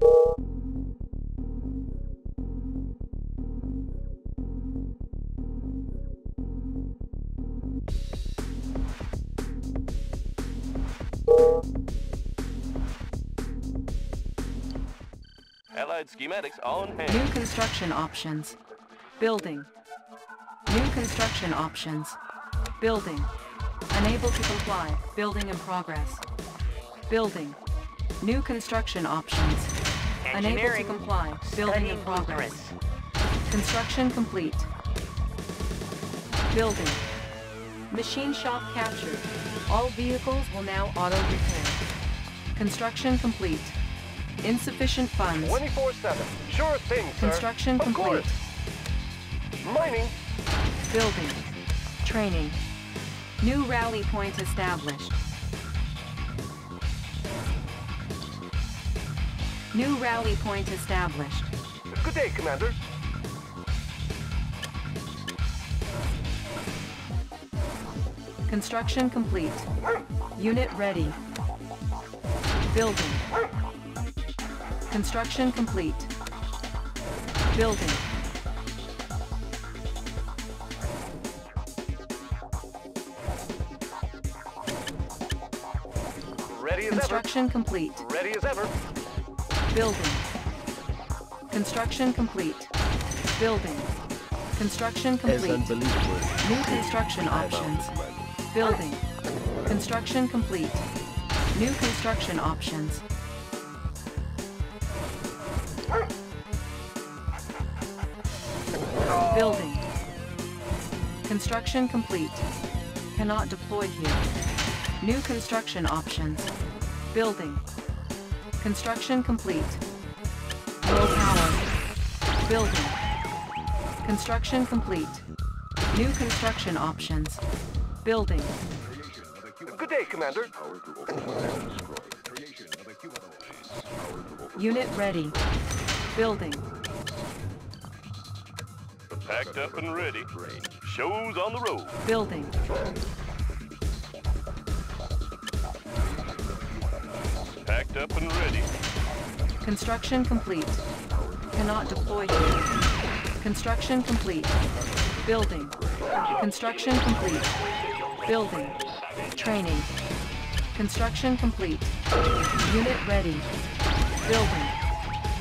Allied schematics on hand. New construction options. Building. New construction options. Building. Unable to comply. Building in progress. Building. New construction options. Unable to comply. Building in progress. Construction complete. Building. Machine shop captured. All vehicles will now auto repair. Construction complete. Insufficient funds. 24-7. Sure thing, sir. Construction of complete. Course. Mining. Building. Training. New rally point established. New rally point established. Good day, Commander. Construction complete. Unit ready. Building. Construction complete. Building. Ready as ever. Construction complete. Ready as ever. Building. Construction complete. Building. Construction complete. unbelievable. New construction options. Building. Construction complete. New construction options. Building. Construction complete. Cannot deploy here. New construction options. Building. Construction complete. Low power. Building. Construction complete. New construction options. Building. Good day, Commander. Unit ready. Building. Packed up and ready. Shows on the road. Building. Up and ready. Construction complete. Cannot deploy here. Construction complete. Building. Construction complete. Building. Training. Construction complete. Unit ready. Building.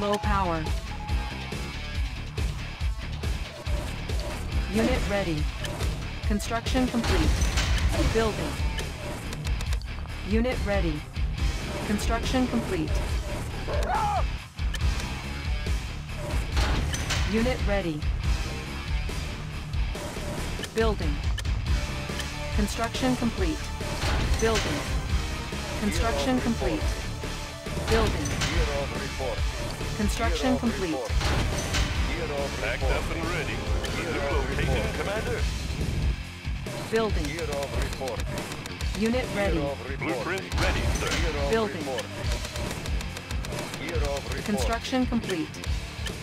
Low power. Unit ready. Construction complete. Building. Unit ready. Construction complete. Unit ready. Building. Construction complete. Building. Construction complete. Building. Construction complete. Packed up and ready. New location, Commander. Building. Unit ready. Blueprint ready, sir. Building. Construction complete.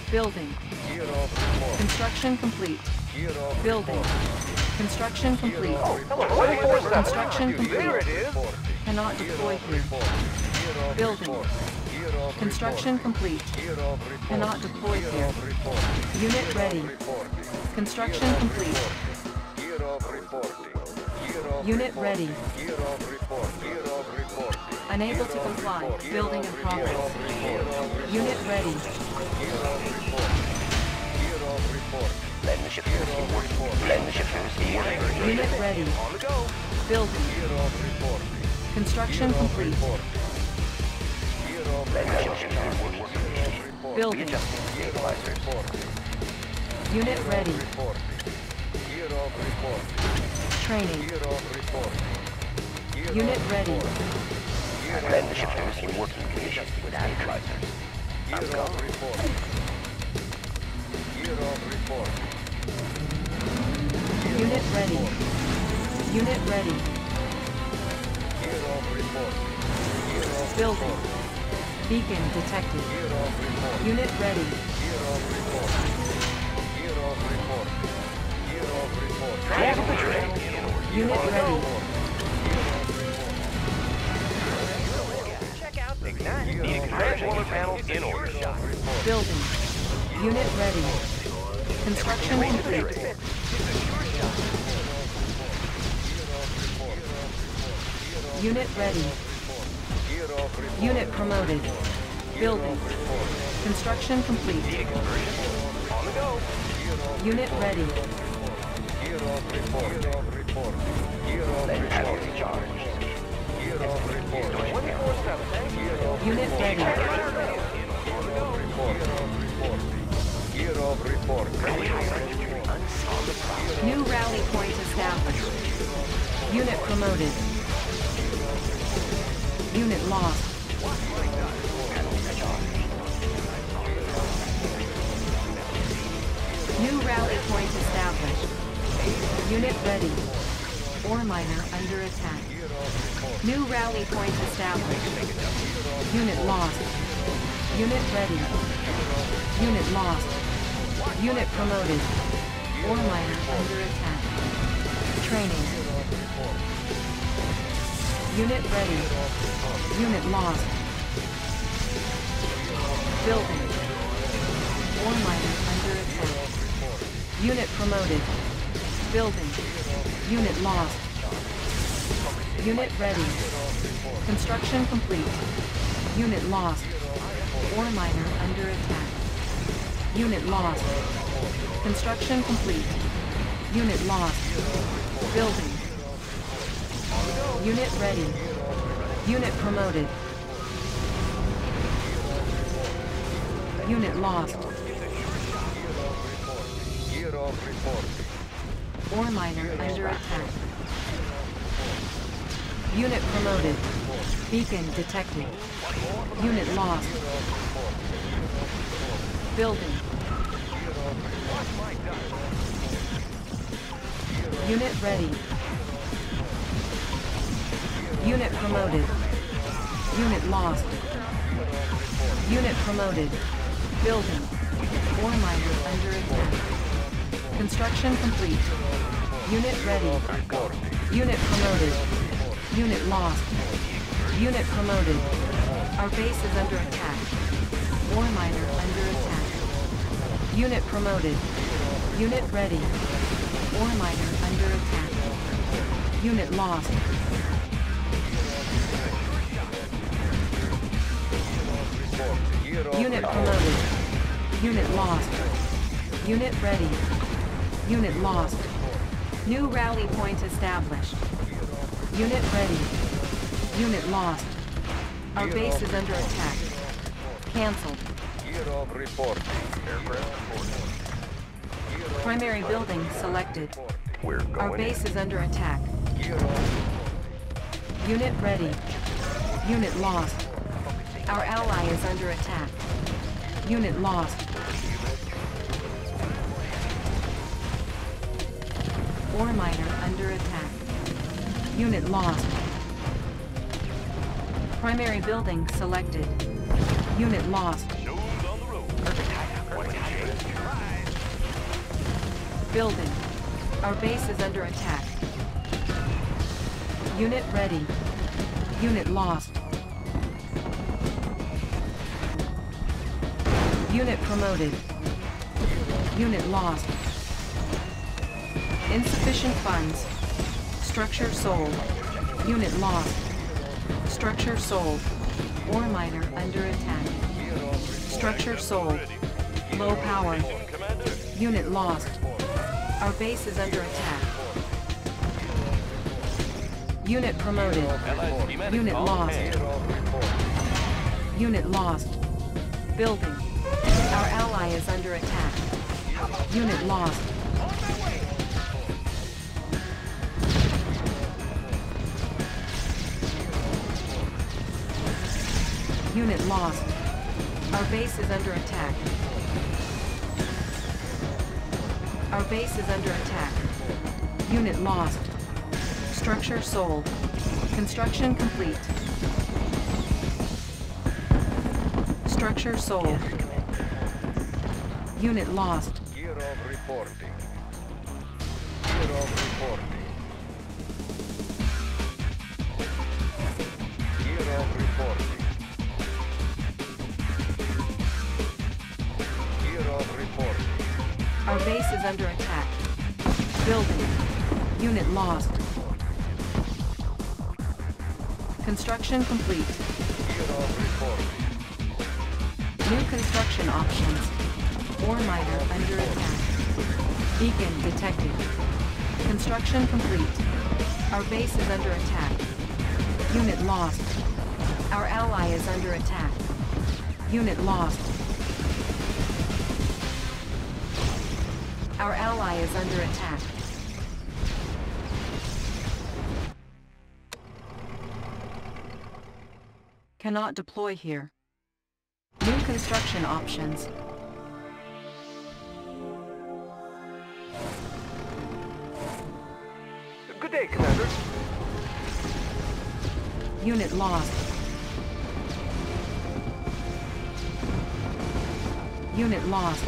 Building. Construction complete. Building. Construction complete. Construction complete. It is. Cannot deploy here. Building. Construction complete. Cannot deploy here. Unit ready. Construction complete. Unit ready. Unable to comply. Building in progress. Unit ready. Blend the shifters in working. Blend the shifters in working. Unit ready. On the go. Building. Construction complete. Blend the shifters in working. Building. Readjusting stabilizers. Unit ready. Training. Unit ready. Blend the shifters in working condition. Stabilizers. I'm go. Unit ready. Unit ready. Building. Beacon detected. Unit ready. Unit ready. Check out Ignite. The expansion panels in order. Building. Unit ready. Construction complete. Unit ready. Unit promoted. Building. Construction complete. Charged. 24-7. Unit ready. New rally point established. Unit promoted. Unit lost. New rally point established. Unit ready. Ore miner under attack. New rally point established. Unit lost. Unit ready. Unit lost. Unit promoted. Ore miner under attack. Training. Unit ready. Unit lost. Building. Ore miner under attack. Unit promoted. Building. Unit lost. Unit ready. Construction complete. Unit lost. Ore miner under attack. Unit lost. Construction complete. Unit lost. Building. Unit ready. Unit promoted. Unit lost. Ore miner under attack. Unit promoted. Beacon detected. Unit lost. Building. Unit ready. Unit promoted. Unit lost. Unit promoted. Building. Ore miner under attack. Construction complete. Unit ready. Unit promoted. Unit lost. Unit promoted. Our base is under attack. Ore miner under attack. Unit promoted. Unit ready. Ore miner under attack. Unit lost. Unit promoted. Unit lost. Unit ready. Unit lost. New rally point established. Unit ready. Unit lost. Our base is under attack. Cancelled. Primary building selected. Our base is under attack. Unit ready. Unit lost. Our ally is under attack. Unit lost. Ore miner under attack. Unit lost. Primary building selected. Unit lost. Building. Our base is under attack. Unit ready. Unit lost. Unit promoted. Unit lost. Insufficient funds. Structure sold. Unit lost. Structure sold. Ore miner under attack. Structure sold. Low power. Unit lost. Our base is under attack. Unit promoted. Unit lost. Unit lost. Building. Our ally is under attack. Unit lost. Unit lost. Our base is under attack. Our base is under attack. Unit lost. Structure sold. Construction complete. Structure sold. Unit lost. Gear of reporting. Of reporting. Of reporting. Base is under attack. Building. Unit lost. Construction complete. New construction options. Ore miner under attack. Beacon detected. Construction complete. Our base is under attack. Unit lost. Our ally is under attack. Unit lost. Our ally is under attack. Cannot deploy here. New construction options. Good day, Commander. Unit lost. Unit lost.